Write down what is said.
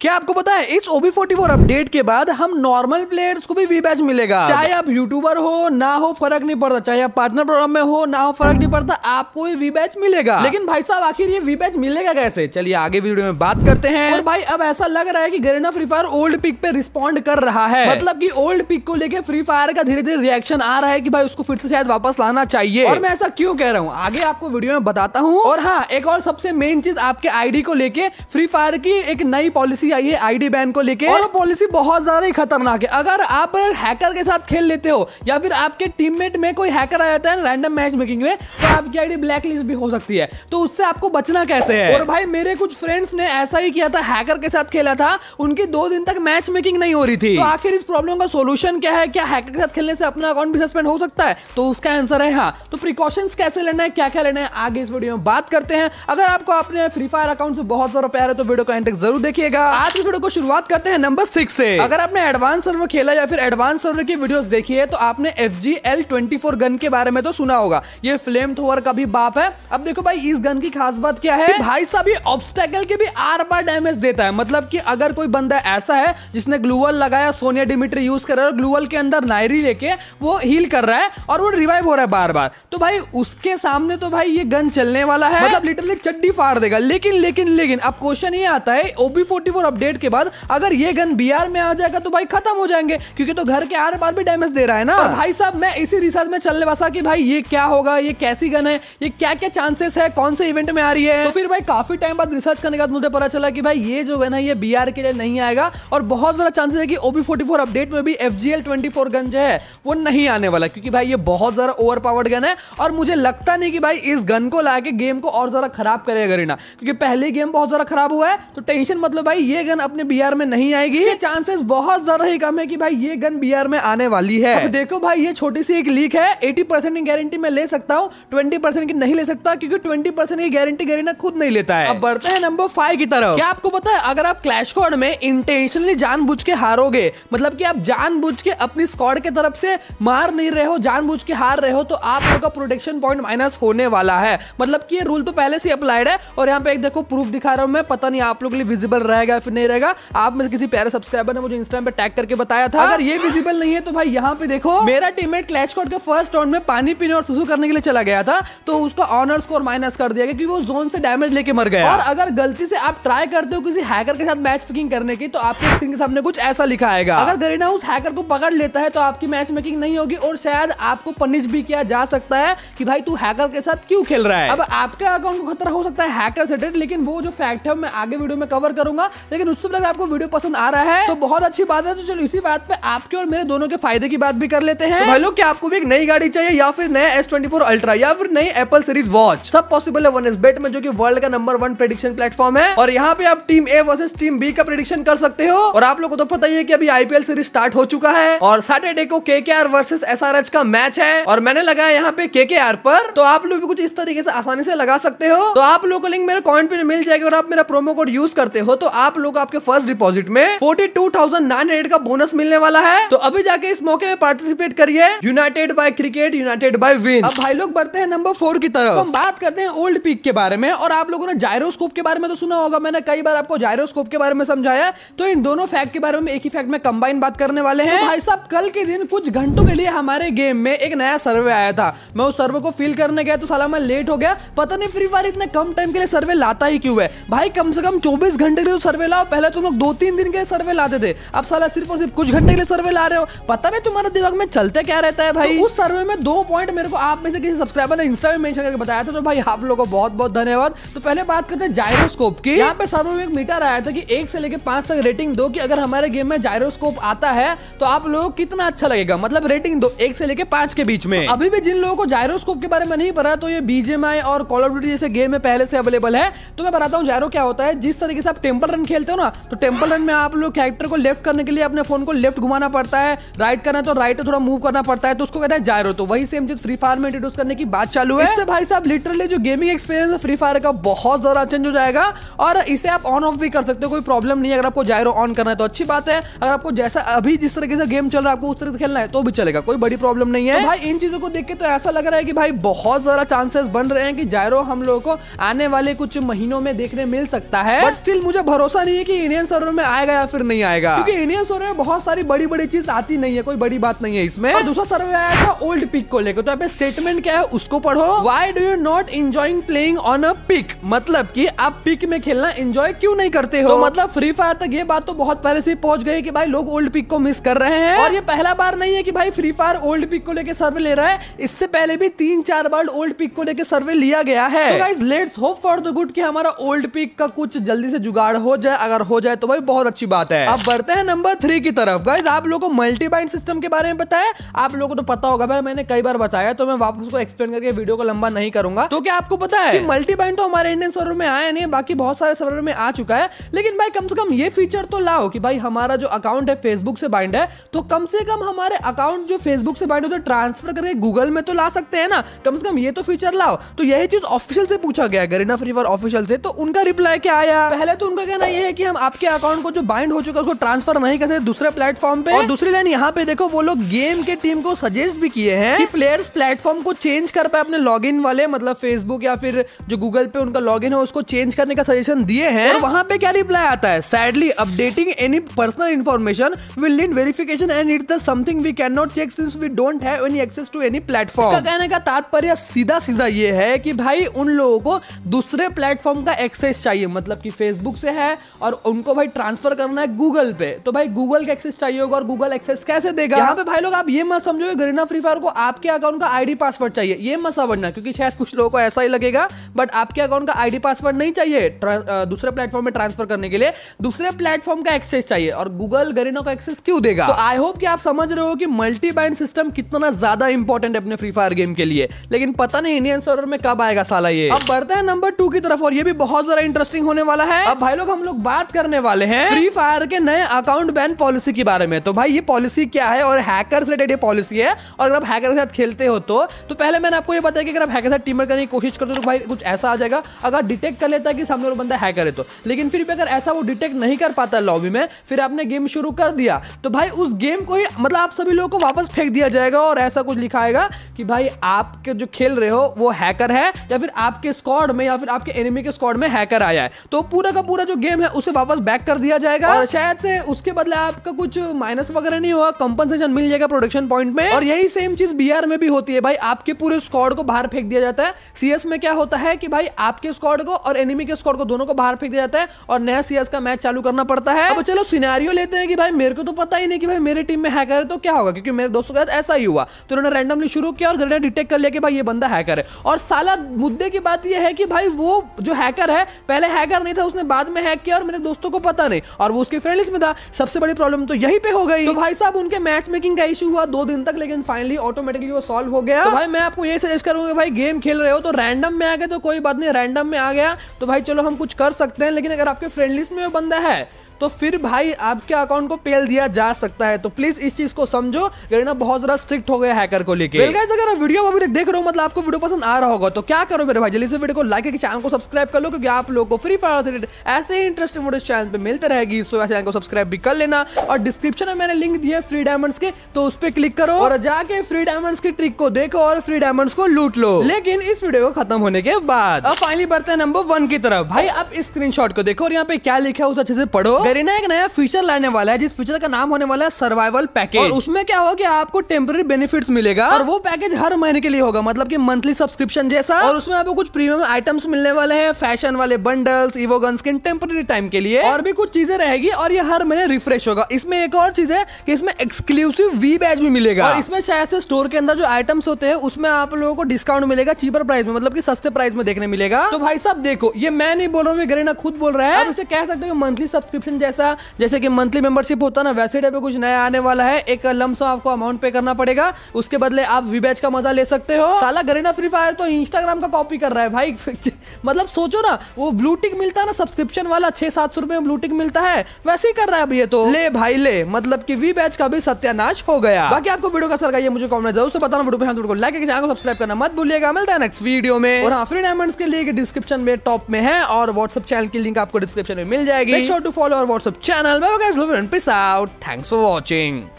क्या आपको पता है, इस ओबी फोर्टी फोर अपडेट के बाद हम नॉर्मल प्लेयर्स को भी वी बैच मिलेगा। चाहे आप यूट्यूबर हो, ना हो, फ़र्क नहीं पड़ता। चाहे आप पार्टनर प्रोग्राम में हो, ना हो, फ़र्क नहीं पड़ता। आपको ये वी बैच मिलेगा। लेकिन भाई साहब, आखिर ये वी बैच मिलेगा कैसे? चलिए, आगे वीडियो में बात करते हैं। और भाई, अब ऐसा लग रहा है की Garena free fire old pick पे रिस्पॉन्ड कर रहा है। मतलब की ओल्ड पिक को लेकर फ्री फायर का धीरे धीरे रिएक्शन आ रहा है की भाई, उसको फिर से शायद वापस लाना चाहिए। और मैं ऐसा क्यों कह रहा हूँ? आगे आपको वीडियो में बताता हूँ। और हाँ एक और सबसे मेन चीज़ आपके आईडी को लेके फ्री फायर की एक नई पॉलिसी आई है आईडी बैन को लेके। और पॉलिसी बहुत ज़्यादा ही खतरनाक है। अगर आप हैकर के साथ खेल लेते हो या फिर आपके टीममेट में कोई हैकर आ जाता है रैंडम मैच मेकिंग में तो आपकी आईडी ब्लैक लिस्ट भी हो सकती है। तो उससे आपको बचना कैसे है? और भाई मेरे कुछ फ्रेंड्स ने ऐसा ही किया था हैकर के साथ खेला था उनकी दो दिन तक मैच मेकिंग नहीं हो रही थी। तो आखिर इस प्रॉब्लम का सोल्यूशन क्या है? क्या हैकर के साथ खेलने से अपना अकाउंट भी सस्पेंड हो सकता है? तो उसका आंसर है हाँ। तो प्रिकॉशंस कैसे लेना है क्या क्या लेना है आगे इस वीडियो में बात करते हैं। अगर आपको अपने फ्री फायर अकाउंट से बहुत ज़्यादा प्यार है तो वीडियो को एंड तक ज़रूर देखिएगा। आज इस वीडियो को शुरुआत करते हैं नंबर सिक्स से। अगर आपने एडवांस सर्वर खेला या फिर एडवांस सर्वर की वीडियोस देखी है तो आपने F G L twenty four gun के बारे में तो सुना होगा। ये फ्लेम थ्रोवर का भी बाप है। अब देखो भाई इस गन की खास बात क्या है? भाई साहब ये ऑब्स्टेकल के भी आर बार डैमेज देता है। मतलब कि अगर कोई बंदा ऐसा है जिसने ग्लूवल लगाया सोनिया डिमिट्री यूज़ कर रहा है ग्लूवल के अंदर नायरी लेके वो हील कर रहा है और वो रिवाइव हो रहा है बार बार तो भाई उसके सामने तो भाई ये गन चलने वाला है। मतलब लिटरली चड्डी फाड़ देगा। लेकिन लेकिन लेकिन अब क्वेश्चन ये आता है ओबी फोर्टी फोर अपडेट के बाद अगर ये गन बीआर में आ जाएगा तो भाई खत्म हो जाएँगे क्योंकि तो घर के आर पार भी डैमेज दे रहा है ना। भाई साहब मैं इसी रिसर्च में चलने बसा कि भाई ये क्या होगा ये कैसी गन है ये क्या क्या चांसेस है कौन से इवेंट में आ रही है। तो फिर भाई काफ़ी टाइम बाद रिसर्च करने के बाद मुझे पता चला कि भाई ये जो गन है ये बी के लिए नहीं आएगा और बहुत ज़्यादा चांसेस है कि ओबी फोर्टी फोर अपडेट में भी F G L twenty four gun जो है वो नहीं आने वाला क्योंकि भाई ये बहुत ज़्यादा ओवर पावर्ड गन है और मुझे लगता नहीं कि भाई इस गन को ला के गेम को और ज़्यादा खराब करेगा गरीना क्योंकि पहले गेम बहुत ज़्यादा खराब हुआ है तो टेंशन मतलब भाई ये गन अपने बिहार में नहीं आएगी। चांसेस बहुत ज़्यादा ही कम है कि भाई ये गन बिहार में आने वाली है। अब देखो भाई ये छोटी सी एक लीक है। 80 परसेंट की गारंटी मैं ले सकता हूँ 20 परसेंट की नहीं ले सकता क्योंकि 20 परसेंट की गारंटी गरीना खुद नहीं लेता है। अब बढ़ते हैं नंबर फाइव की तरफ़। क्या आपको पता है अगर आप क्लैश कोड में इंटेंशनली जानबूझ के हारोगे मतलब कि आप जानबूझ के अपनी स्क्वाड के तरफ़ से मार नहीं रहे हो जानबूझ के हार रहे हो तो आप लोग का प्रोटेक्शन पॉइंट माइनस होने वाला है। मतलब कि ये रूल तो पहले से अप्लाइड है और यहाँ पे एक देखो प्रूफ दिखा रहा हूँ मैं पता नहीं आप लोग के लिए विजिबल रहेगा फिर नहीं रहेगा। आप में किसी प्यारे सब्सक्राइबर ने मुझे इंस्टाग्राम पे टैग करके बताया था। अगर ये विजिबल नहीं है तो भाई यहाँ पे देखो। मेरा टीममेट क्लैश कोड के फ़र्स्ट राउंड में पानी पीने और सुसु करने के लिए चला गया था तो उसका ऑनर स्कोर माइनस कर दिया गया क्योंकि वो जोन से डैमेज लेके मर गया। और अगर गलती से आप ट्राई करते हो किसी हैकर के साथ मैच पिकिंग करने की तो आपके स्क्रीन के सामने कुछ ऐसा लिखा आएगा। अगर गरीना उस हैकर को पकड़ लेता है तो आपकी मैच मेकिंग नहीं होगी और शायद आपको पनिश भी किया जा सकता है कि भाई तू हैकर के साथ क्यों खेल रहा है। अब आपके अकाउंट को खतरा हो सकता है हैकर से लेकिन वो जो फैक्ट है मैं आगे वीडियो में कवर करूँगा। लेकिन उससे पहले आपको वीडियो पसंद आ रहा है तो बहुत अच्छी बात है तो चलो इसी बात पे आपके और मेरे दोनों के फ़ायदे की बात भी कर लेते हैं। तो भाई लोग आपको भी एक नई गाड़ी चाहिए, या फिर नया एस ट्वेंटी फोर अल्ट्रा या फिर नई एप्पल सीरीज़ वॉच सब पॉसिबल है वन एस बेट में, जो कि वर्ल्ड का नंबर वन प्रेडिक्शन प्लेटफॉर्म है। और यहाँ पे आप team A versus team B का प्रेडिक्शन कर सकते हो। और आप लोग को तो पता ही है की अभी आईपीएल सीरीज़ स्टार्ट हो चुका है। और सैटरडे को K K R versus S R H का मैच है। और मैंने लगाया यहाँ पे के के आर पर। तो आप लोग भी कुछ इस तरीके से आसानी से लगा सकते हो। तो आप लोग को लिंक मेरे कॉमेंट पे मिल जाएगी, और आप मेरा प्रोमो कोड यूज़ करते हो तो आप लोग आपके फ़र्स्ट डिपॉजिट में forty two thousand nine hundred का बोनस मिलने वाला है। तो अभी जाके इस मौके में पार्टिसिपेट करिए। United by cricket united by win अब भाई लोग बढ़ते हैं नंबर फोर की तरफ़। तो हम बात करते हैं ओल्ड पिक के बारे में और आप लोगों ने जायरोस्कोप के बारे में तो सुना होगा। मैंने कई बार आपको जायरोस्कोप के बारे में समझाया। तो इन दोनों फैक्ट के बारे में एक ही फैक्ट में कंबाइन बात करने वाले हैं। तो भाई साहब कल के दिन कुछ घंटों के लिए हमारे गेम में एक नया सर्वे आया था। मैं उस सर्वे को फिल करने गया तो साला मैं लेट हो गया। पता नहीं फ्री फायर इतने कम टाइम के लिए सर्वे लाता ही क्यों है? भाई कम से कम चौबीस घंटे के लिए सर्वे लाओ पहले तुम लोग दो तीन दिन के सर्वे लाते थे। अब साला सिर्फ़ और सिर्फ़ कुछ घंटे के लिए सर्वे ला रहे हो। पता नहीं तुम्हारे दिमाग में चलते क्या रहता है भाई? तो उस सर्वे में दो पॉइंट मेरे को आप में से किसी सब्सक्राइबर ने इंस्टा में मेंशन करके बताया था तो भाई आप लोगों को बहुत बहुत धन्यवाद। तो पहले बात करते हैं जायरोस्कोप की। यहाँ पे सर्वे में एक मीटर आया था कि एक से लेकर पाँच तक रेटिंग दो कि अगर हमारे गेम में जायरोस्कोप आता है तो आप लोगों को कितना अच्छा लगेगा? मतलब रेटिंग दो एक से लेकर पाँच के बीच में। अभी भी जिन लोगों को जायरोस्कोप के बारे में नहीं पता तो ये बीजेमआई और कॉल ऑफ़ ड्यूटी जैसे गेम में पहले से अवेलेबल है। तो मैं बताता हूँ जायरो क्या होता है। जिस तरीके से आप टेंपल रन खेलते हो ना तो टेंपल रन में आप लोग कैरेक्टर को लेफ़्ट करने के लिए अपने फ़ोन को लेफ़्ट घुमाना पड़ता है राइट करना तो राइट थोड़ा मूव करना पड़ता है तो उसको कहते हैं जायरो तो वही सेम चीज़ फ्री फायर में इंट्रोड्यूस करने की बात चालू है। इससे भाई साहब लिटरली जो गेमिंग एक्सपीरियंस है फ्री फायर का बहुत ज़्यादा चेंज हो जाएगा और इसे आप ऑन ऑफ़ भी कर सकते हो कोई प्रॉब्लम नहीं है अगर आपको जायरो ऑन करना है तो अच्छी बात है अगर आपको जैसा अभी जिस तरीके से गेम चल रहा है आपको उस तरह से खेलना है तो भी चलेगा कोई बड़ी प्रॉब्लम नहीं है। तो भाई इन चीज़ों को देख के तो ऐसा लग रहा है कि भाई बहुत ज़्यादा चांसेस बन रहे हैं कि जायरो हम लोगों को आने वाले कुछ महीनों में देखने मिल सकता है। बट स्टिल मुझे भरोसा नहीं है कि इंडियन सर्वर में आएगा या फिर नहीं आएगा। क्योंकि इंडियन सर्वर में बहुत सारी बड़ी बड़ी चीज़ आती नहीं है कोई बड़ी बात नहीं है इसमें। और दूसरा सर्वे आया था ओल्ड पिक को लेकर तो यहाँ पे स्टेटमेंट क्या है उसको पढ़ो। Why do you not enjoying playing on a pick मतलब कि आप पिक में खेलना एंजॉय क्यों नहीं करते हो? तो मतलब फ्री फायर तक ये बात तो बहुत पहले से पहुँच गई की भाई लोग ओल्ड पिक को मिस कर रहे हैं। और ये पहला बार नहीं है की भाई फ्री फायर ओल्ड पिक को लेकर सर्वे ले रहा है। इससे पहले भी तीन चार बार ओल्ड पिक को लेकर सर्वे लिया गया है। Guys let's hope for the good कि हमारा ओल्ड पिक का कुछ जल्दी से जुगाड़ हो जाए। अगर हो जाए तो भाई बहुत अच्छी बात है। अब बढ़ते हैं नंबर थ्री की तरफ़। गाइस आप लोगों को मल्टी बाइंड सिस्टम के बारे में पता है? आप लोगों को तो पता होगा भाई मैंने कई बार बताया तो मैं वापस को एक्सप्लेन करके वीडियो को लंबा नहीं करूँगा। तो क्या आपको पता है मल्टी बाइंड तो हमारे इंडियन सर्वर में आया नहीं, बाकी बहुत सारे सर्वर में आ चुका है। लेकिन भाई, कम से कम ये फीचर तो लाओ कि भाई हमारा जो अकाउंट है फेसबुक से बाइंड है तो कम से कम हमारे अकाउंट जो फेसबुक से बाइंड होते ट्रांसफ़र करके गूगल में तो ला सकते हैं ना? कम से कम ये तो फीचर लाओ। तो यही चीज़ ऑफिशियल से पूछा गया गरीना फ्री फायर ऑफिशियल से तो उनका रिप्लाई क्या आया? पहले तो उनका कहना यह है कि हम आपके अकाउंट को जो बाइंड हो चुका है उसको ट्रांसफ़र नहीं कर सकते दूसरे प्लेटफॉर्म पे। और दूसरी लाइन यहाँ पे देखो वो लोग गेम के टीम को सजेस्ट भी किए हैं कि प्लेयर्स प्लेटफॉर्म को चेंज कर पाए अपने लॉगिन वाले मतलब फेसबुक या फिर जो गूगल पे उनका लॉगिन है उसको चेंज करने का सजेशन दिए हैं। और वहाँ पे क्या रिप्लाई आता है? Sadly updating any personal information will need verification and it the something we can not check since we don't have any access to any platform इसका कहने का तात्पर्य सीधा सीधा ये है कि भाई उन लोगों को दूसरे प्लेटफॉर्म का एक्सेस चाहिए। मतलब कि फेसबुक से है और उनको भाई ट्रांसफ़र करना है गूगल पे। तो भाई गूगल का एक्सेस चाहिए होगा और गूगल एक्सेस कैसे देगा? यहाँ पे भाई लोग आप ये मत समझो गरीना फ्री फायर को आपके अकाउंट का आईडी पासवर्ड चाहिए। ये मत समझना क्योंकि शायद कुछ लोगों को ऐसा ही लगेगा बट आपके अकाउंट का आईडी पासवर्ड नहीं चाहिए दूसरे प्लेटफॉर्म में ट्रांसफ़र करने के लिए। दूसरे प्लेटफॉर्म का एक्सेस चाहिए और गूगल गरीनो का एक्सेस क्यों देगा? तो आई होप कि आप समझ रहे हो कि मल्टी बैंड सिस्टम कितना ज़्यादा इंपॉर्टेंट है अपने फ्री फायर गेम के लिए। लेकिन पता नहीं इंडियन सर्वर में कब आएगा साला ये। अब बढ़ते हैं नंबर टू की तरफ़ और ये भी बहुत ज़्यादा इंटरेस्टिंग होने वाला है। अब भाई लोग हम लोग बात करने वाले हैं फ्री फायर के नए अकाउंट बैन पॉलिसी के बारे में। तो भाई ये पॉलिसी क्या है और हैकर रिलेटेड ये पॉलिसी है? और अगर आप हैकर के साथ खेलते हो तो तो पहले मैंने आपको ये बताया कि अगर आप हैकर के साथ टीमर करने की कोशिश करते हो तो भाई कुछ ऐसा आ जाएगा। अगर डिटेक्ट कर लेता है कि सामने बंदा हैकर है तो। लेकिन फिर भी अगर ऐसा वो डिटेक्ट नहीं कर पाता लॉबी में फिर आपने गेम शुरू कर दिया। तो भाई उस गेम को ही मतलब आप सभी लोगों को वापस फेंक दिया जाएगा और ऐसा कुछ लिखा आएगा कि भाई आपके जो खेल रहे हो वो हैकर है या फिर आपके स्क्वाड में या फिर आपके एनिमी के स्क्वाड में हैकर आया है। तो पूरा का पूरा जो गेम है उसे वापस बैक कर दिया जाएगा। और शायद से उसके बदले आपका कुछ माइनस वगैरह नहीं हुआ कंपनसेशन मिल जाएगा प्रोडक्शन पॉइंट में। और यही सेम चीज़ बीआर में भी होती है। भाई आपके पूरे स्क्वाड को बाहर फेंक दिया जाता है। सीएस में क्या होता है कि भाई आपके स्क्वाड को और एनिमी के स्क्वाड को दोनों को बाहर फेंक दिया जाता है और नया सीएस का मैच चालू करना पड़ता है। अब चलो सिनेरियो लेते हैं कि भाई मेरे को तो पता ही नहीं कि भाई मेरी टीम में हैकर है तो क्या होगा? क्योंकि मेरे दोस्तों के साथ ऐसा ही हुआ। तो उन्होंने रैंडमली शुरू किया और घर डिटेक्ट कर लिया कि भाई ये बंदा हैकर है। और साला मुद्दे की बात यह है कि भाई वो जो हैकर है पहले हैकर नहीं था उसने बाद में हैक किया और मेरे दोस्तों को पता नहीं। और वो उसके फ्रेंड लिस्ट में था। सबसे बड़ी प्रॉब्लम तो यही पे हो गई। तो भाई साहब, उनके मैच मेकिंग का इशू हुआ दो दिन तक, लेकिन फाइनली ऑटोमेटिकली वो सॉल्व हो गया। तो भाई, मैं आपको ये सजेस्ट करूँगा भाई गेम खेल रहे हो तो रैंडम में आ गए तो कोई बात नहीं रैंडम में आ गया। तो भाई, चलो हम कुछ कर सकते हैं, लेकिन अगर आपके फ्रेंड लिस्ट में वो बंदा है तो फिर भाई आपके अकाउंट को पेल दिया जा सकता है। तो प्लीज़ इस चीज़ को समझो। गरीना बहुत ज़्यादा स्ट्रिक्ट हो गया हैकर को लेकर अगर वीडियो अभी देख रहे हो मतलब आपको वीडियो पसंद आ रहा होगा तो क्या करो मेरे भाई? जल्दी से वीडियो को लाइक करके चैनल को सब्सक्राइब कर लो, क्योंकि आप लोगों को फ्री फायर से ऐसे ही इंटरेस्टिंग वीडियो चैनल पे मिलते रहेगी। सो चैनल को सब्सक्राइब भी कर लेना। और डिस्क्रिप्शन में मैंने लिंक दिया फ्री डायमंड्स के तो उस पर क्लिक करो और जाके फ्री डायमंड्स की ट्रिक को देखो और फ्री डायमंड्स को लूट लो। लेकिन इस वीडियो को खत्म होने के बाद, अब फाइनली बढ़ते हैं नंबर वन की तरफ़। भाई आप इस स्क्रीनशॉट को देखो और यहाँ पे क्या लिखा है, उसे अच्छे से पढ़ो। गरीना एक नया फीचर लाने वाला है जिस फीचर का नाम होने वाला है सर्वाइवल पैकेज और उसमें क्या होगा कि आपको टेम्पररी बेनिफिट्स मिलेगा। और वो पैकेज हर महीने के लिए होगा मतलब कि मंथली सब्सक्रिप्शन जैसा। और उसमें आपको कुछ प्रीमियम आइटम्स मिलने वाले हैं फ़ैशन वाले bundles evo gun skin temporary time के लिए। और भी कुछ चीज़ें रहेगी और ये हर महीने रिफ्रेश होगा। इसमें एक और चीज़ है कि इसमें एक्सक्लूसिव वी बैच भी मिलेगा। और इसमें शायद से स्टोर के अंदर जो आइटम्स होते हैं उसमें आप लोगों को डिस्काउंट मिलेगा चीपर प्राइस में मतलब की सस्ते प्राइस में देखने मिलेगा। तो भाई साहब देखो ये मैं नहीं बोल रहा हूँ गरीना खुद बोल रहा है। इसे कह सकते हो मंथली सब्सक्रिप्शन जैसा, जैसे कि मंथली मेंबरशिप होता ना, वैसे टाइप कुछ नया आने वाला है। एक लमसम आपको अमाउंट पे करना पड़ेगा। उसके बदले आप वी बैच का मज़ा ले सकते हो। साला गरेना फ्री फायर तो इंस्टाग्राम का कॉपी कर रहा है भाई। मतलब सोचो ना, वो ब्लू टिक मिलता है ना सब्सक्रिप्शन वाला छह सात सौ रुपए में ब्लू टिक मिलता है, वैसे ही कर रहा है अब ये तो। ले भाई, ले। मतलब कि वी बैच का भी सत्यानाश हो गया। बाकी आपको वीडियो का सर मुझे कॉमेंट ज़रूर से बताना। वीडियो को लाइक चैनल को सब्सक्राइब करना मत भूलिएगा। मिलता है नेक्स्ट वीडियो में। और हाँ फ्री डायमंड्स के लिए डिस्क्रिप्शन में टॉप में है और व्हाट्सएप चैनल की लिंक आपको डिस्क्रिप्शन में मिल जाएगी। टू फॉलो और WhatsApp channel. Bye guys, love you and peace out. Thanks for watching.